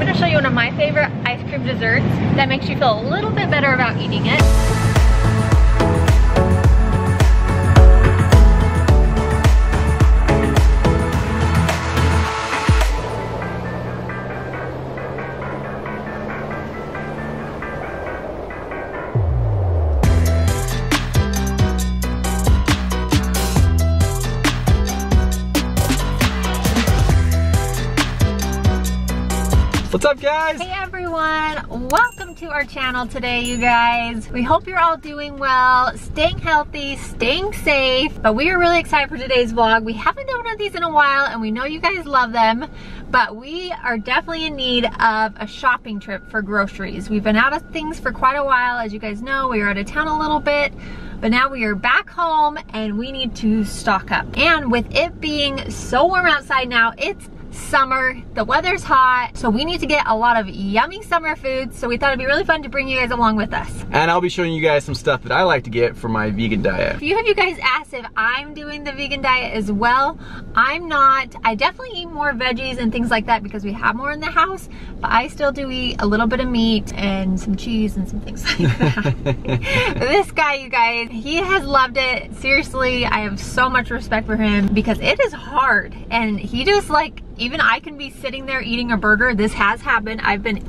gonna show you one of my favorite ice cream desserts that makes you feel a little bit better about eating it. What's up guys? Hey everyone, welcome to our channel today you guys. We hope you're all doing well, staying healthy, staying safe, but we are really excited for today's vlog. We haven't done one of these in a while and we know you guys love them, but we are definitely in need of a shopping trip for groceries. We've been out of things for quite a while. As you guys know, we were out of town a little bit, but now we are back home and we need to stock up. And with it being so warm outside now, it's summer, the weather's hot, so we need to get a lot of yummy summer foods, so we thought it'd be really fun to bring you guys along with us. And I'll be showing you guys some stuff that I like to get for my vegan diet. A few of you guys asked if I'm doing the vegan diet as well. I'm not. I definitely eat more veggies and things like that because we have more in the house, but I still do eat a little bit of meat and some cheese and some things like that. this guy, you guys, he has loved it. Seriously, I have so much respect for him because it is hard and he just like even I can be sitting there eating a burger. This has happened. I've been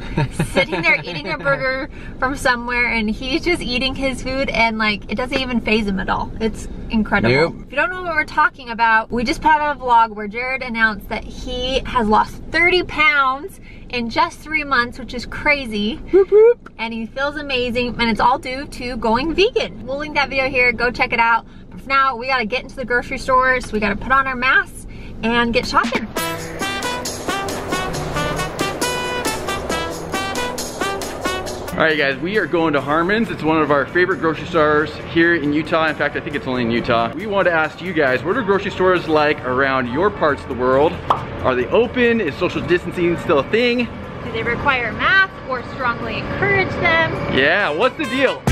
sitting there eating a burger from somewhere and he's just eating his food and like it doesn't even phase him at all. It's incredible. Nope. If you don't know what we're talking about, we just put out a vlog where Jared announced that he has lost 30 pounds in just three months, which is crazy. Whoop, whoop. And he feels amazing and it's all due to going vegan. We'll link that video here, go check it out. But for now, we gotta get into the grocery stores, we gotta put on our masks and get shopping. All right guys, we are going to Harmon's. It's one of our favorite grocery stores here in Utah. In fact, I think it's only in Utah. We want to ask you guys, what are grocery stores like around your parts of the world? Are they open? Is social distancing still a thing? Do they require masks or strongly encourage them? Yeah, what's the deal?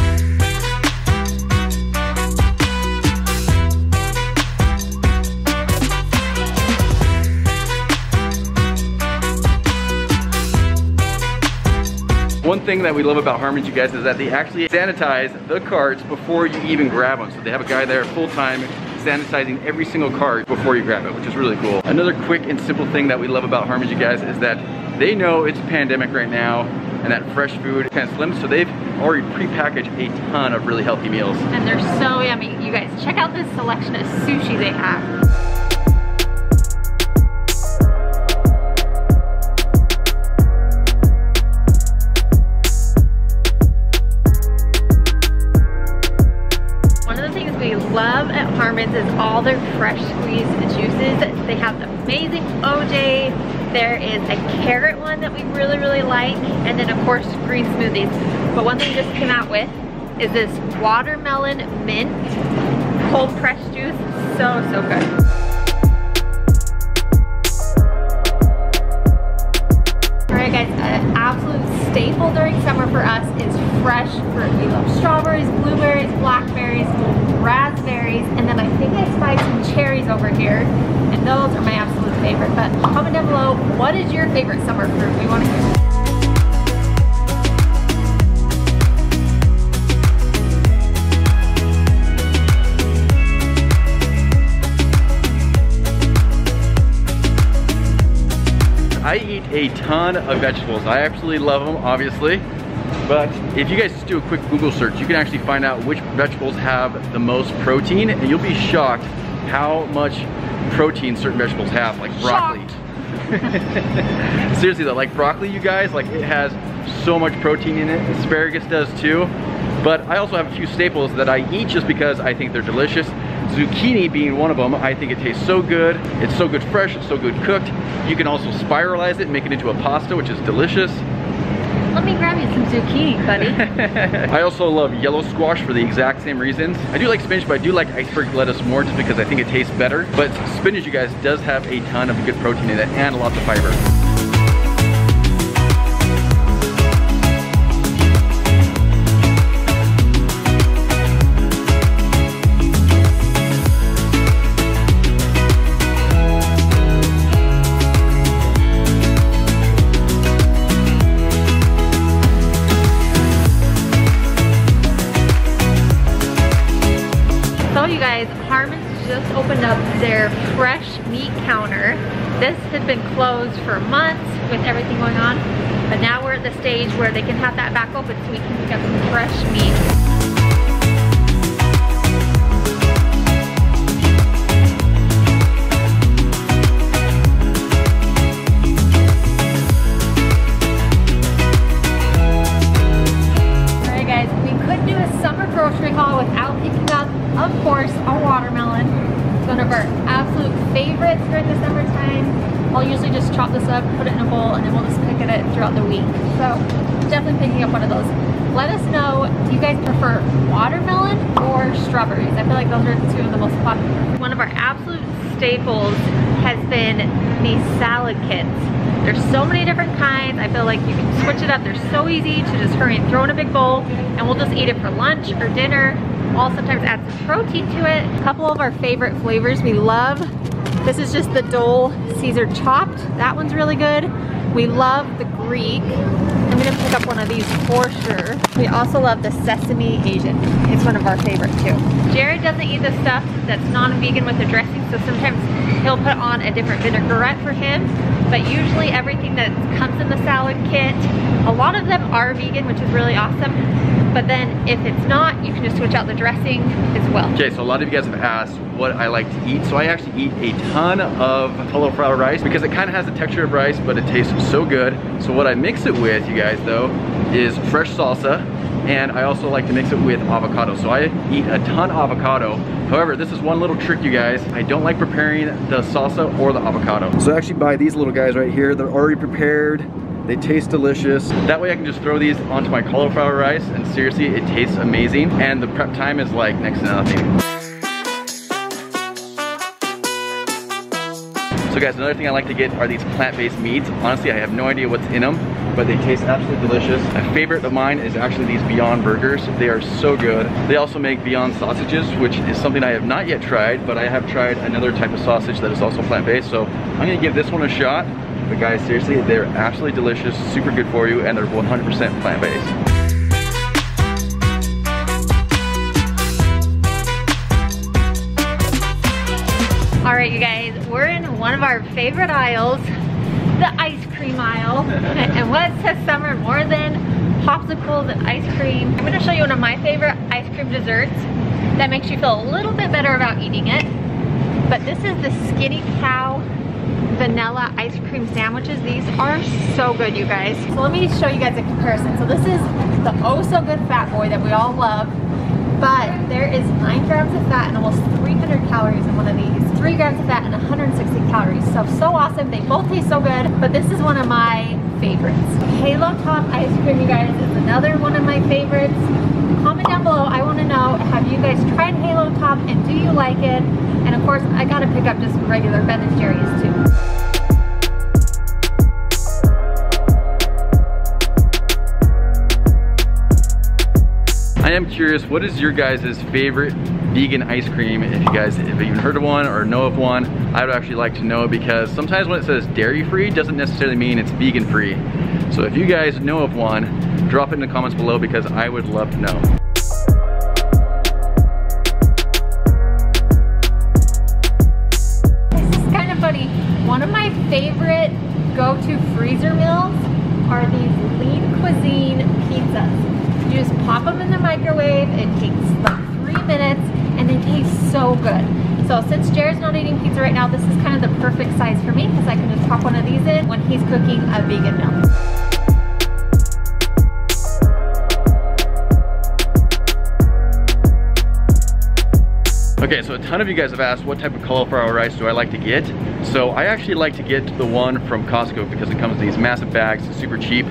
Thing that we love about Harmon's, you guys, is that they actually sanitize the carts before you even grab them. So they have a guy there full-time sanitizing every single cart before you grab it, which is really cool. Another quick and simple thing that we love about Harmon's, you guys, is that they know it's a pandemic right now and that fresh food kind of slim, so they've already prepackaged a ton of really healthy meals. And they're so yummy. You guys, check out this selection of sushi they have. At Harmon's is all their fresh squeezed juices. They have amazing OJ. There is a carrot one that we really, really like. And then of course, green smoothies. But one thing just came out with is this watermelon mint cold pressed juice. So, so good. Guys, an absolute staple during summer for us is fresh fruit. We love strawberries, blueberries, blackberries, raspberries, and then I think I spied some cherries over here, and those are my absolute favorite. But comment down below, what is your favorite summer fruit? We want to hear. I eat a ton of vegetables. I absolutely love them, obviously. But if you guys just do a quick Google search, you can actually find out which vegetables have the most protein and you'll be shocked how much protein certain vegetables have, like broccoli. Seriously though, like broccoli, you guys, like it has so much protein in it. Asparagus does too. But I also have a few staples that I eat just because I think they're delicious. Zucchini being one of them, I think it tastes so good. It's so good fresh, it's so good cooked. You can also spiralize it, make it into a pasta, which is delicious. Let me grab you some zucchini, buddy. I also love yellow squash for the exact same reasons. I do like spinach, but I do like iceberg lettuce more just because I think it tastes better. But spinach, you guys, does have a ton of good protein in it and lots of fiber. just opened up their fresh meat counter. This had been closed for months with everything going on, but now we're at the stage where they can have that back open so we can pick up some fresh meat. Feel like those are two of the most popular. One of our absolute staples has been these salad kits. There's so many different kinds. I feel like you can switch it up. They're so easy to just hurry and throw in a big bowl and we'll just eat it for lunch or dinner. I'll sometimes add some protein to it. A couple of our favorite flavors we love. This is just the Dole Caesar chopped. That one's really good. We love the Greek. Gonna pick up one of these for sure. We also love the Sesame Asian. It's one of our favorite too. Jared doesn't eat the stuff that's non-vegan with the dressing, so sometimes he'll put on a different vinaigrette for him. But usually everything that comes in the salad kit, a lot of them are vegan, which is really awesome. But then if it's not, you can just switch out the dressing as well. Okay, so a lot of you guys have asked what I like to eat. So I actually eat a ton of cauliflower rice because it kind of has the texture of rice, but it tastes so good. So what I mix it with, you guys, though, is fresh salsa. And I also like to mix it with avocado. So I eat a ton of avocado. However, this is one little trick, you guys. I don't like preparing the salsa or the avocado. So I actually buy these little guys right here. They're already prepared. They taste delicious. That way I can just throw these onto my cauliflower rice and seriously, it tastes amazing. And the prep time is like next to nothing. So guys, another thing I like to get are these plant-based meats. Honestly, I have no idea what's in them, but they taste absolutely delicious. A favorite of mine is actually these Beyond Burgers. They are so good. They also make Beyond Sausages, which is something I have not yet tried, but I have tried another type of sausage that is also plant-based. So I'm gonna give this one a shot. But guys, seriously, they're absolutely delicious, super good for you, and they're 100% plant-based. All right, you guys, we're in one of our favorite aisles, the ice cream aisle. and what says summer more than popsicles and ice cream? I'm gonna show you one of my favorite ice cream desserts that makes you feel a little bit better about eating it. But this is the Skinny Cow vanilla ice cream sandwiches. These are so good, you guys. So let me show you guys a comparison. So this is the oh so good fat boy that we all love, but there is nine grams of fat and almost 300 calories in one of these. Three grams of fat and 160 calories. So, so awesome. They both taste so good, but this is one of my favorites. Halo Top ice cream, you guys, is another one of my favorites. Comment down below. I want to know, have you guys tried Halo Top and do you like it? And of course, I gotta pick up just regular Ben & Jerry's too. I am curious, what is your guys' favorite vegan ice cream? If you guys have even heard of one or know of one, I would actually like to know because sometimes when it says dairy free doesn't necessarily mean it's vegan free. So if you guys know of one, drop it in the comments below because I would love to know. Favorite go-to freezer meals are these lean cuisine pizzas. You just pop them in the microwave. It takes like three minutes and they taste so good. So since Jared's not eating pizza right now, this is kind of the perfect size for me because I can just pop one of these in when he's cooking a vegan meal. Okay, so a ton of you guys have asked what type of cauliflower rice do I like to get. So I actually like to get the one from Costco because it comes in these massive bags, super cheap.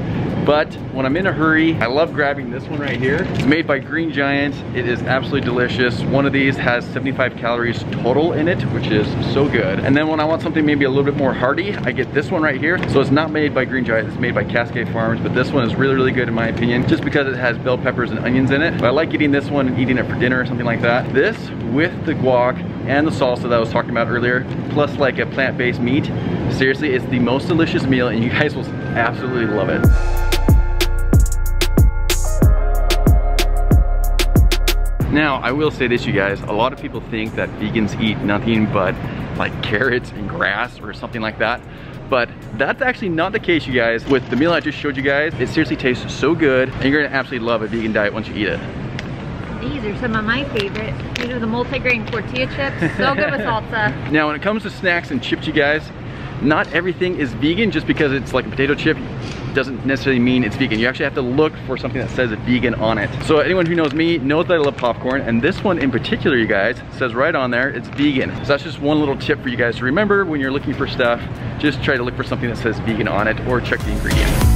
But when I'm in a hurry, I love grabbing this one right here. It's made by Green Giant. It is absolutely delicious. One of these has 75 calories total in it, which is so good. And then when I want something maybe a little bit more hearty, I get this one right here. So it's not made by Green Giant, it's made by Cascade Farms, but this one is really, really good in my opinion, just because it has bell peppers and onions in it. But I like eating this one and eating it for dinner or something like that. This with the guac and the salsa that I was talking about earlier, plus like a plant-based meat. Seriously, it's the most delicious meal and you guys will absolutely love it. Now, I will say this, you guys, a lot of people think that vegans eat nothing but like carrots and grass or something like that. But that's actually not the case, you guys. With the meal I just showed you guys, it seriously tastes so good, and you're gonna absolutely love a vegan diet once you eat it. These are some of my favorites. These are the multi-grain tortilla chips. So good with salsa. Now, when it comes to snacks and chips, you guys, not everything is vegan just because it's like a potato chip doesn't necessarily mean it's vegan. You actually have to look for something that says vegan on it. So anyone who knows me knows that I love popcorn and this one in particular, you guys, says right on there, it's vegan. So that's just one little tip for you guys to remember when you're looking for stuff, just try to look for something that says vegan on it or check the ingredients.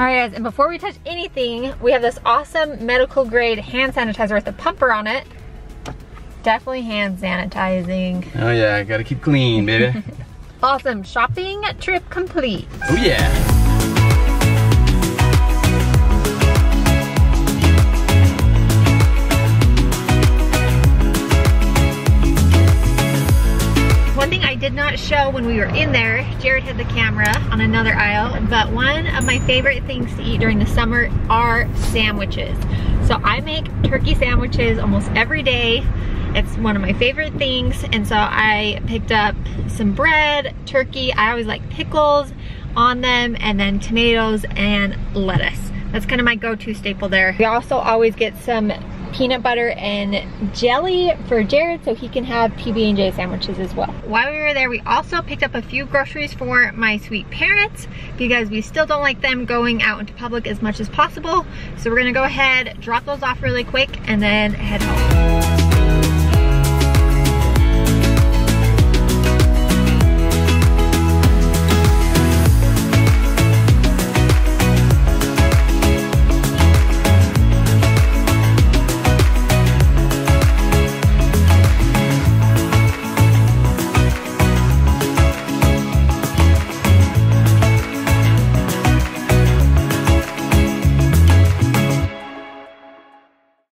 Guys, and before we touch anything, we have this awesome medical grade hand sanitizer with a pumper on it. Definitely hand sanitizing. Oh yeah, gotta keep clean, baby. awesome, shopping trip complete. Oh yeah. Did not show when we were in there. Jared had the camera on another aisle, but one of my favorite things to eat during the summer are sandwiches. So I make turkey sandwiches almost every day. It's one of my favorite things. And so I picked up some bread, turkey. I always like pickles on them and then tomatoes and lettuce. That's kind of my go-to staple there. We also always get some peanut butter and jelly for Jared so he can have PB&J sandwiches as well. While we were there, we also picked up a few groceries for my sweet parents because we still don't like them going out into public as much as possible. So we're gonna go ahead, drop those off really quick and then head home.